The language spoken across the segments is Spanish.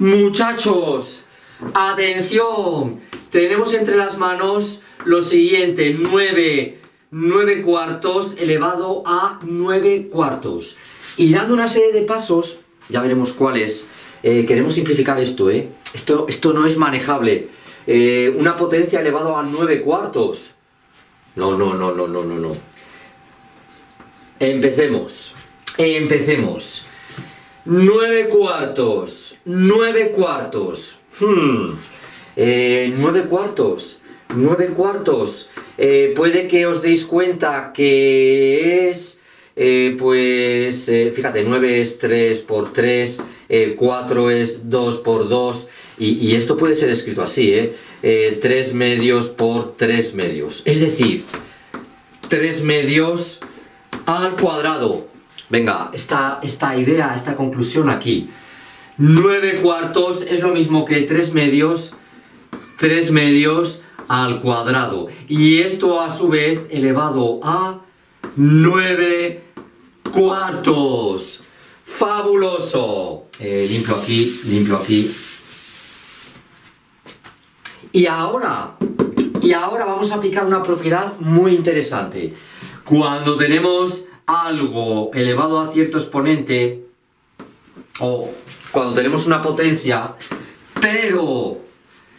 Muchachos, atención, tenemos entre las manos lo siguiente, 9, 9 cuartos elevado a 9 cuartos. Y dando una serie de pasos, ya veremos cuáles, eh, queremos simplificar esto, ¿eh? Esto, esto no es manejable. Eh, una potencia elevado a 9 cuartos. No, no, no, no, no, no, no. Empecemos. Empecemos. 9 cuartos. 9 cuartos. Hmm. Eh, 9 cuartos. 9 cuartos. Eh, puede que os deis cuenta que es... Eh, pues eh, fíjate, 9 es 3 por 3, 4 es 2 por 2, y, y, esto puede ser escrito así, ¿eh? 3 medios por 3 medios. Es decir, 3 medios al cuadrado. Venga, esta, esta idea, esta conclusión aquí. 9 cuartos es lo mismo que 3 medios, 3 medios al cuadrado. Y esto a su vez elevado a 9 cuartos. ¡Fabuloso! Eh, limpio aquí, limpio aquí. Y ahora, y ahora vamos a aplicar una propiedad muy interesante. Cuando tenemos algo elevado a cierto exponente, o cuando tenemos una potencia, pero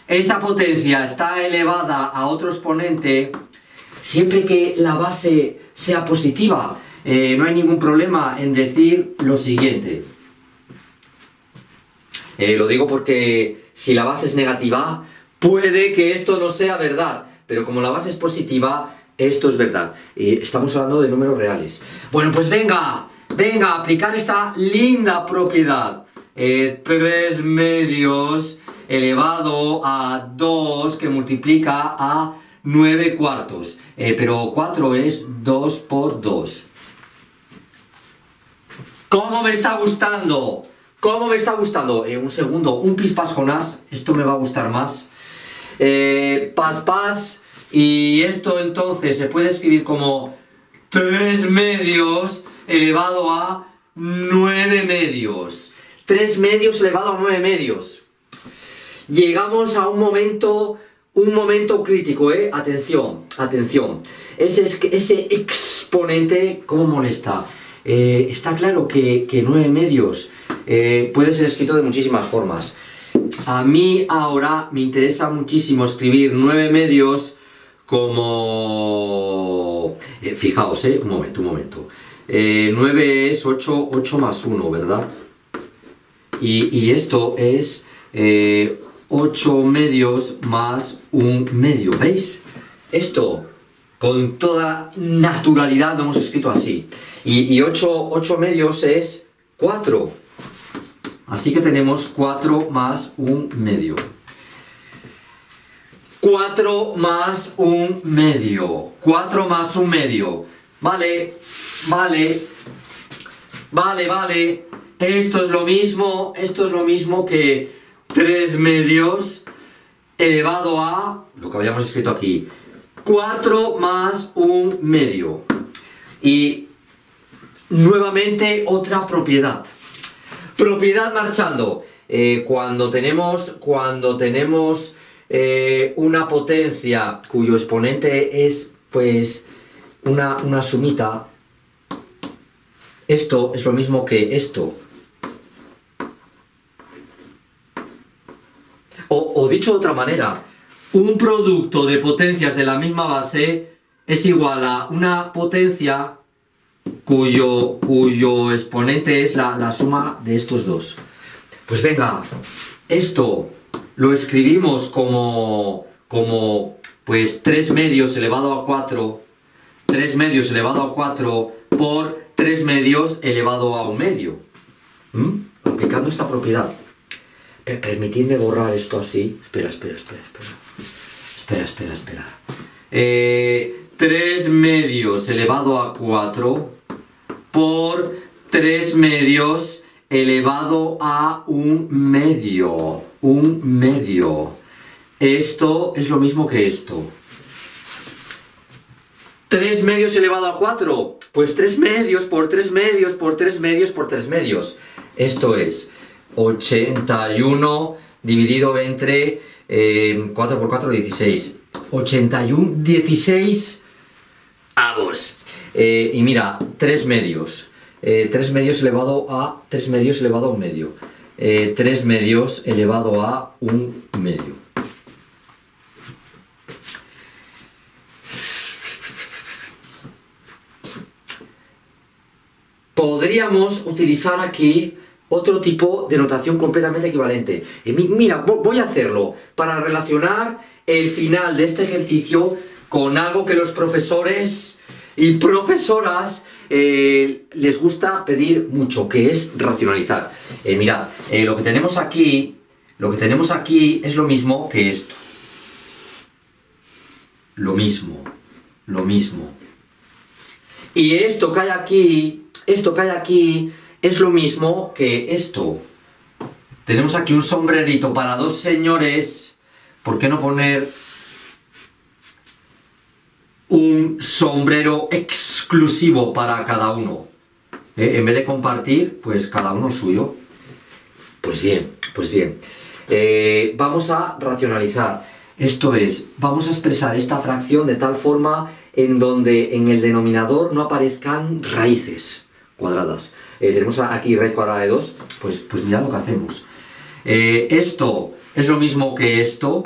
esa potencia está elevada a otro exponente, siempre que la base sea positiva, eh, no hay ningún problema en decir lo siguiente. Eh, lo digo porque si la base es negativa, puede que esto no sea verdad, pero como la base es positiva, esto es verdad. Estamos hablando de números reales. Bueno, pues venga, venga, aplicar esta linda propiedad. 3 eh, medios elevado a 2 que multiplica a 9 cuartos. pero 4 es 2 por 2. ¿Cómo me está gustando? ¿Cómo me está gustando? Eh, un segundo, un pispas con as, esto me va a gustar más. Eh, pas pas, y esto entonces se puede escribir como 3 medios elevado a 9 medios. 3 medios elevado a 9 medios. Llegamos a un momento, un momento crítico, ¿eh? Atención, atención. Ese, ese exponente, ¿cómo molesta? Eh, está claro que, que 9 medios eh, puede ser escrito de muchísimas formas. A mí ahora me interesa muchísimo escribir 9 medios como... Eh, fijaos, eh, un momento, un momento. 9 es 8, 8 más 1, ¿verdad? Y, y esto es 8 medios más un medio, ¿veis? Esto con toda naturalidad lo hemos escrito así. Y, 8, medios es 4. Así que tenemos 4 más un medio. 4 más un medio. 4 más un medio. Vale, vale, vale, vale. Esto es lo mismo, esto es lo mismo que 3 medios elevado a, lo que habíamos escrito aquí, 4 más un medio. Y nuevamente otra propiedad. Propiedad marchando. Eh, cuando tenemos, cuando tenemos eh, una potencia cuyo exponente es pues una, una sumita, esto es lo mismo que esto. O, dicho de otra manera, un producto de potencias de la misma base es igual a una potencia cuyo, cuyo exponente es la, suma de estos dos. Pues venga, esto lo escribimos como, como pues 3 medios elevado a 4, 3 medios elevado a 4 por 3 medios elevado a un medio. ¿Mm? Aplicando esta propiedad. Permitidme borrar esto así. Espera, espera, espera, espera. Espera, espera, espera. 3 eh, medios elevado a 4 por 3 medios elevado a un medio. Un medio. Esto es lo mismo que esto. 3 medios elevado a 4. Pues 3 medios por 3 medios por 3 medios por 3 medios. Esto es 81 dividido entre 4 por 4, 16. 81, 16 avos. Eh, y mira, 3 medios. 3 eh, medios elevado a 3 medios elevado a un medio. 3 eh, medios elevado a un medio. Podríamos utilizar aquí otro tipo de notación completamente equivalente. mira, voy a hacerlo para relacionar el final de este ejercicio con algo que los profesores y profesoras eh, les gusta pedir mucho, que es racionalizar. Eh, mirad, eh, lo que tenemos aquí, lo que tenemos aquí es lo mismo que esto. Lo mismo, lo mismo. Y esto que hay aquí, esto que hay aquí, es lo mismo que esto. Tenemos aquí un sombrerito para dos señores. ¿Por qué no poner un sombrero exclusivo para cada uno? Eh, en vez de compartir, pues cada uno suyo. Pues bien, pues bien. Eh, vamos a racionalizar. Esto es, vamos a expresar esta fracción de tal forma en donde en el denominador no aparezcan raíces cuadradas. Eh, tenemos aquí raíz cuadrada de 2, pues, pues mirad lo que hacemos. Esto es lo mismo que esto.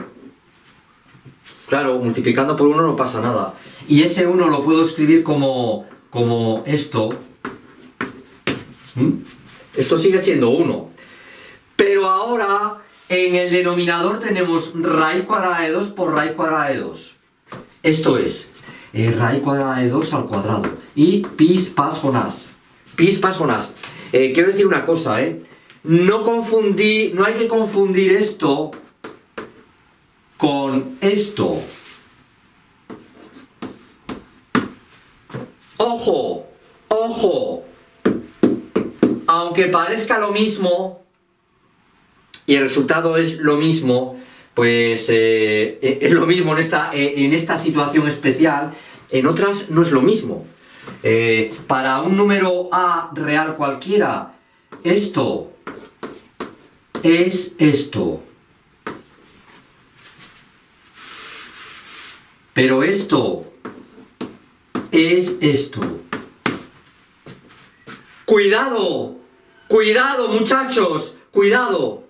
Claro, multiplicando por 1 no pasa nada. Y ese 1 lo puedo escribir como, como esto. ¿Mm? Esto sigue siendo 1. Pero ahora en el denominador tenemos raíz cuadrada de 2 por raíz cuadrada de 2. Esto es eh, raíz cuadrada de 2 al cuadrado. Y pis, pas con as. Pispas con as. Eh, quiero decir una cosa, ¿eh? No confundí, no hay que confundir esto con esto. Ojo, ojo. Aunque parezca lo mismo y el resultado es lo mismo, pues eh, eh, es lo mismo en esta, en esta situación especial, en otras no es lo mismo. Eh, para un número A real cualquiera, esto es esto. Pero esto es esto. Cuidado, cuidado muchachos, cuidado.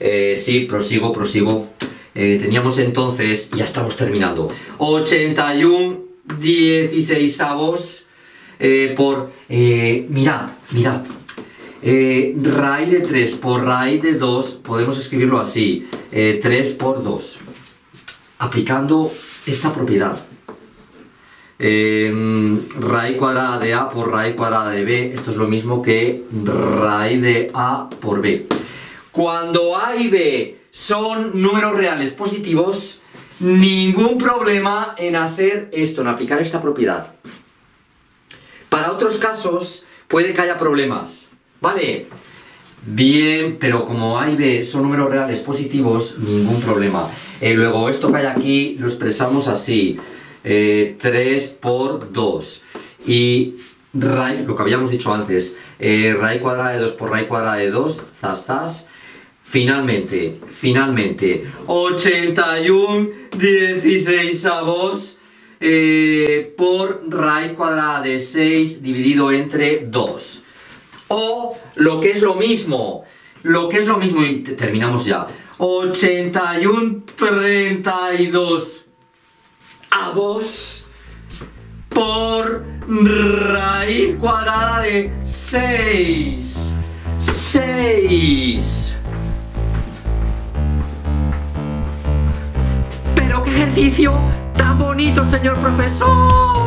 Eh, sí, prosigo, prosigo. Eh, teníamos entonces, ya estamos terminando, 81 16 avos eh, por, mirad, mirad, raíz de 3 por raíz de 2, podemos escribirlo así, 3 por 2, aplicando esta propiedad. raíz cuadrada de A por raíz cuadrada de B, esto es lo mismo que raíz de A por B. Cuando A y B son números reales positivos, ningún problema en hacer esto, en aplicar esta propiedad. Para otros casos puede que haya problemas, ¿vale? Bien, pero como A y B son números reales positivos, ningún problema. Eh, luego, esto que hay aquí lo expresamos así. 3 eh, por 2. Y raíz, lo que habíamos dicho antes, eh, raíz cuadrada de 2 por raíz cuadrada de 2, zas, Finalmente, finalmente, 81 16 avos eh, por raíz cuadrada de 6 dividido entre 2. O lo que es lo mismo, lo que es lo mismo, y terminamos ya, 81 32 avos por raíz cuadrada de 6. 6. ejercicio tan bonito, señor profesor.